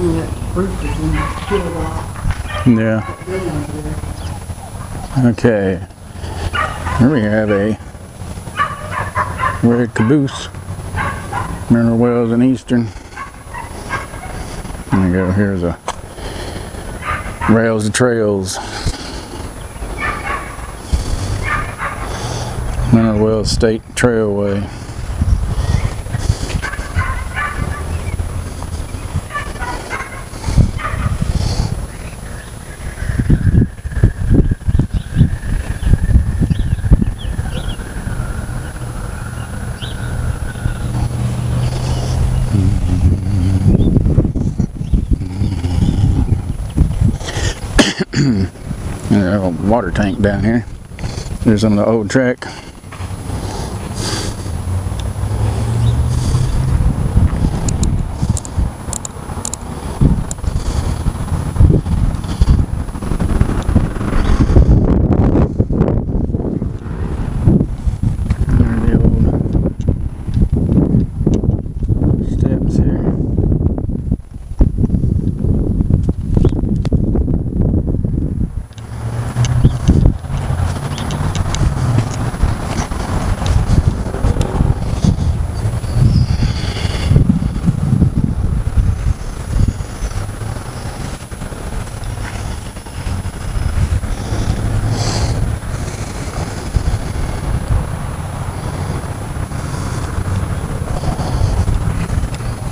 And. Yeah. Okay. Here we have a red caboose. Mineral Wells and Eastern. There we go. Here's a Rails to Trails. Mineral Wells State Trailway. There's a water tank down here. There's of the old track. There are the old steps here.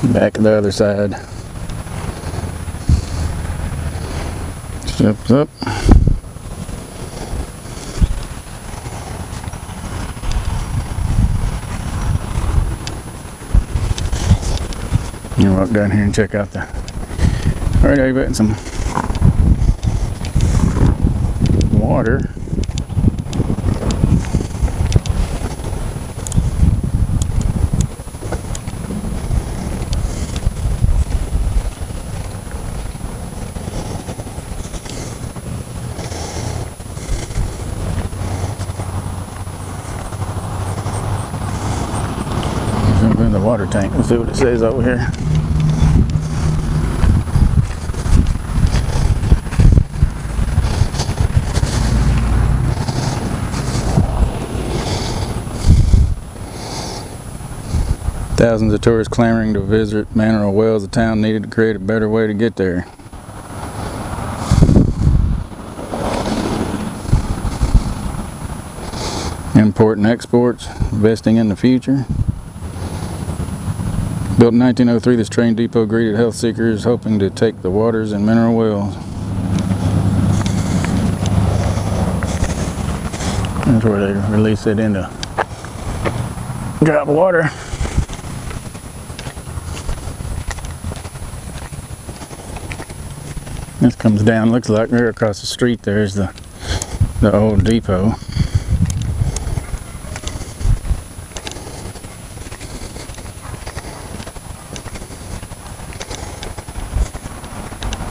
Back to the other side. Steps up. You walk down here and check out the bit and some water. Jump in the water tank. Let's see what it says over here. Thousands of tourists clamoring to visit Mineral Wells. The town needed to create a better way to get there. Import and exports, investing in the future. Built in 1903, this train depot greeted health seekers hoping to take the waters and mineral wells. That's where they release it into drop water. This comes down, looks like right across the street there's the the old depot.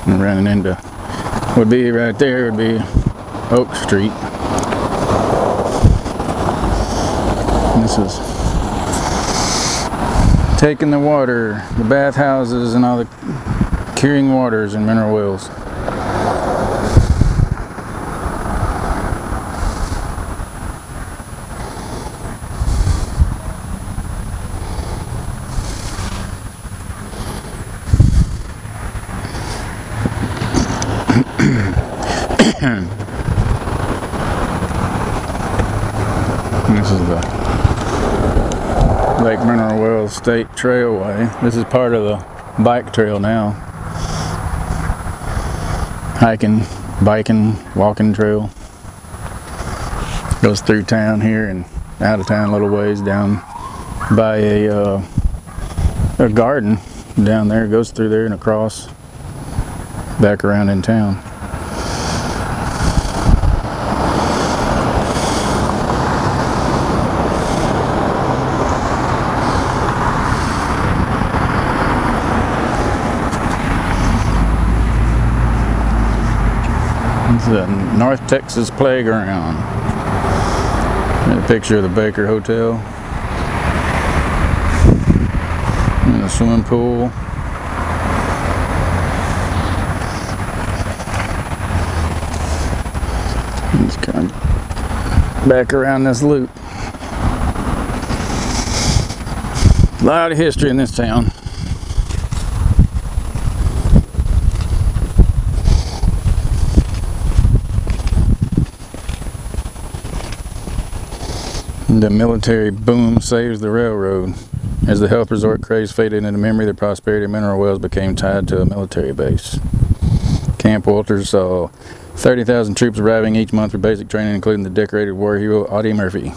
And running into would be right there would be Oak Street. This is taking the water, the bathhouses and all the curing waters and mineral wells. This is the Lake Mineral Wells State Trailway. This is part of the bike trail now. Hiking, biking, walking trail. Goes through town here and out of town a little ways down by a, uh, a garden down there. Goes through there and across back around in town. the North Texas Playground. A picture of the Baker Hotel. And swimming pool. Just kind of back around this loop. A lot of history in this town. The military boom saves the railroad. As the health resort craze faded into memory, the prosperity of mineral wells became tied to a military base. Camp Wolters saw 30,000 troops arriving each month for basic training, including the decorated war hero Audie Murphy.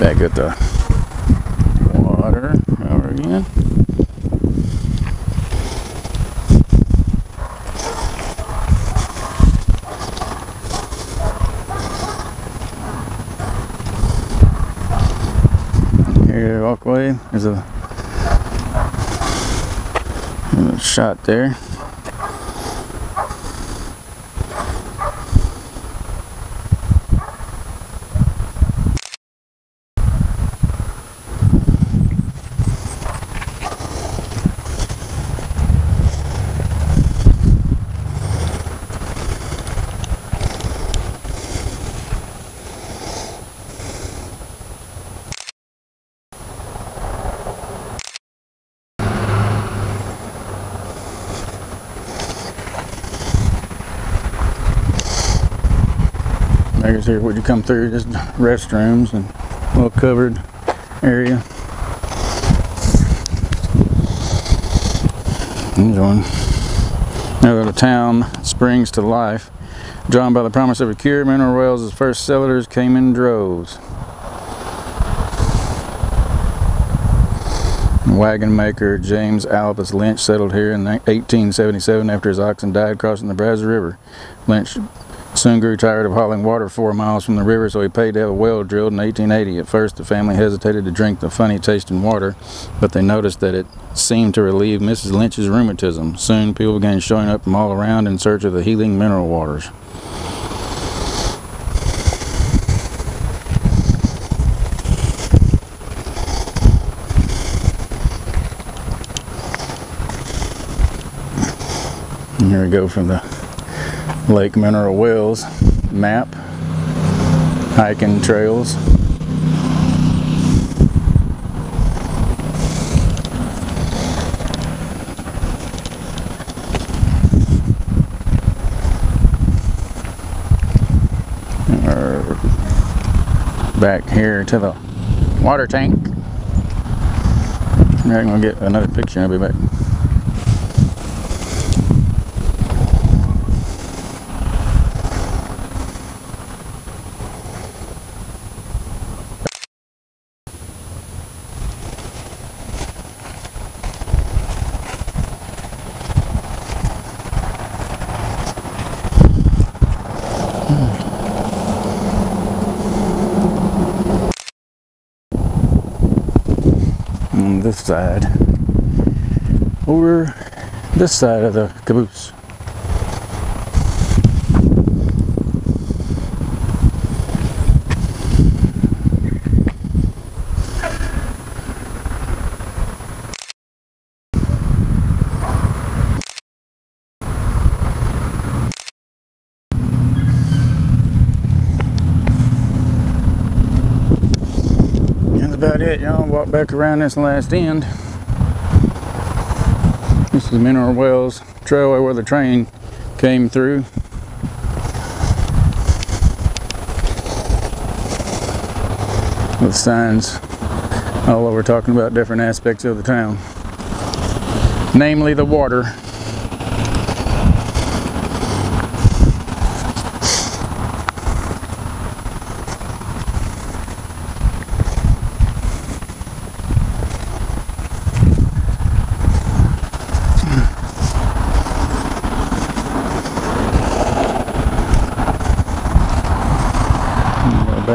Back at the water over again. Walkway. There's a shot there. Here, would you come through just restrooms and well covered area. One. Now the town springs to life. Drawn by the promise of a cure, mineral wells' first settlers came in droves. Wagon maker James Alvis Lynch settled here in 1877 after his oxen died crossing the Brazos River. Lynch soon grew tired of hauling water four miles from the river, so he paid to have a well drilled in 1880. At first, the family hesitated to drink the funny tasting water, but they noticed that it seemed to relieve Mrs. Lynch's rheumatism. Soon, people began showing up from all around in search of the healing mineral waters. And here we go from the Lake Mineral Wells map, hiking trails. Back here to the water tank. I'm gonna get another picture. I'll be back. This side over this side of the caboose. Y'all. Walk back around this last end. This is Mineral Wells Trailway where the train came through. With signs all over talking about different aspects of the town. Namely the water.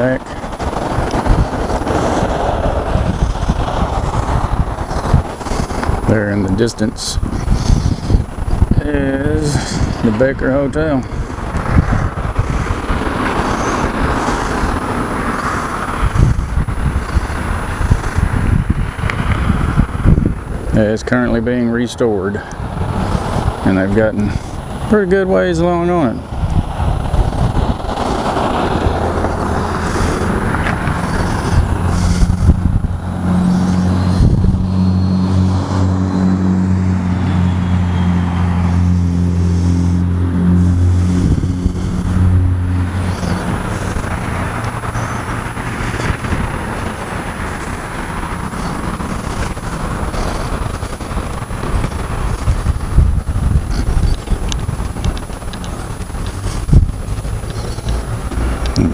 back. There in the distance is the Baker Hotel. It's currently being restored and they've gotten pretty good ways along on it.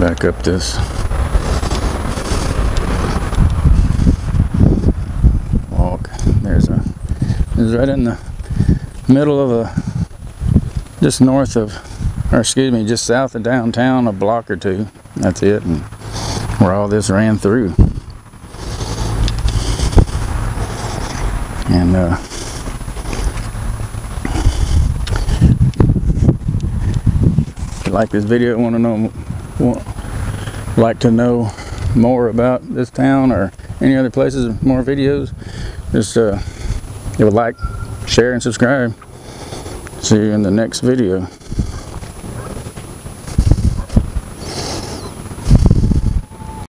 Back up this walk. There's a is right in the middle of a just north of or excuse me, just south of downtown a block or two. That's it and where all this ran through. And uh like this video, want to know want, like to know more about this town or any other places, more videos, just uh, give a like, share, and subscribe. See you in the next video.